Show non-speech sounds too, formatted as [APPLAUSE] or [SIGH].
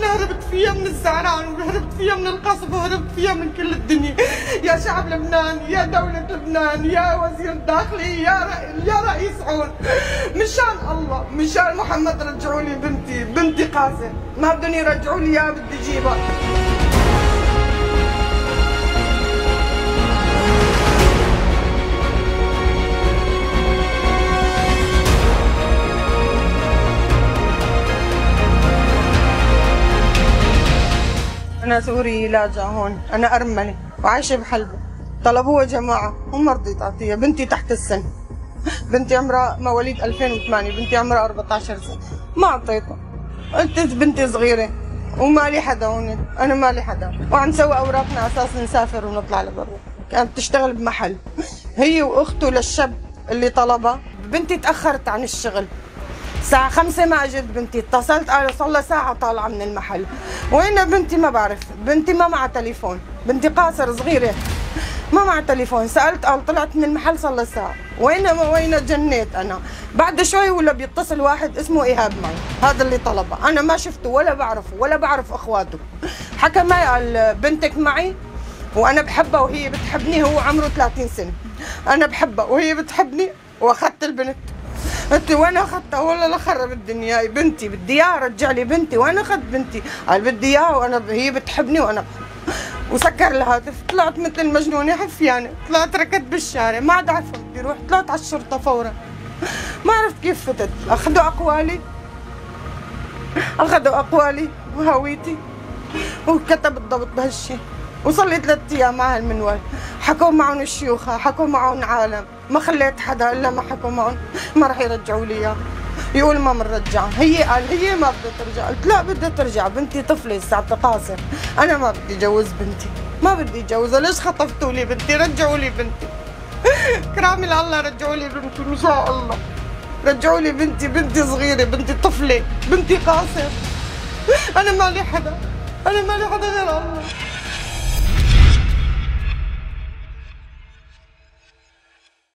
أنا هربت فيها من الزعران وهربت فيها من القصف وهربت فيها من كل الدنيا. يا شعب لبنان يا دولة لبنان يا وزير الداخلية يا يا رئيس عون. مشان الله مشان محمد رجعوا لي بنتي بنتي قاسم. ما بدهم يرجعوا لي اياها بدي اجيبها أنا سوري لاجئة هون. أنا أرملة وعايشة بحلبة. طلبوها جماعة. وما رضيت أعطيها بنتي تحت السن. بنتي عمرها مواليد 2008 بنتي عمرها 14 سنة. ما أعطيتها. قلت بنتي صغيرة. ومالي حدا هون. أنا مالي حدا. وعم نسوي أوراقنا أساس نسافر ونطلع لبرا. كانت تشتغل بمحل. هي وأخته للشاب اللي طلبها. بنتي تأخرت عن الشغل. الساعة خمسة ما أجت بنتي اتصلت قالوا صار لها ساعة طالعة من المحل. وين بنتي؟ ما بعرف. بنتي ما معها تليفون. بنتي قاصر صغيرة. ما معها تليفون. سألت قال طلعت من المحل صار لها ساعة. وين وين جنيت أنا؟ بعد شوي ولا بيتصل واحد اسمه إيهاب معي. هذا اللي طلبه. أنا ما شفته ولا بعرفه ولا بعرف أخواته. حكى معي قال بنتك معي؟ وأنا بحبها وهي بتحبني هو عمره 30 سنة. أنا بحبها وهي بتحبني وأخذت البنت. قلت وين اخذتها والله لخرب الدنيا. بنتي بدي اياها رجع لي بنتي. وين اخذت بنتي؟ قال بدي اياها وأنا هي بتحبني وأنا [LAUGHS] وسكر الهاتف طلعت مثل المجنونة حفيانة طلعت ركضت بالشارع. ما عاد عرفت بدي أروح. طلعت على الشرطة فورا. ما عرفت كيف فتت. أخذوا أقوالي. أخذوا أقوالي وهويتي. وكتب الضبط بهالشي. وصلي ثلاث أيام مع هالمنوال. حكوا معهم الشيوخة حكوا معهم عالم. ما خليت حدا إلا ما حكوا معهم. ما راح يرجعوا لي إياه. يقول ما بنرجع هي قال هي ما بدها ترجع. قلت لا بدها ترجع. بنتي طفلة لسه قاصر أنا ما بدي اجوز بنتي. ما بدي اجوزها ليش خطفتوا لي بنتي؟ رجعوا لي بنتي. [LAUGHS] كرامي لله رجعوا لي بنتي إن شاء الله. رجعوا لي بنتي. بنتي صغيرة بنتي طفلة بنتي قاصر [LAUGHS] أنا مالي حدا. أنا مالي حدا غير الله.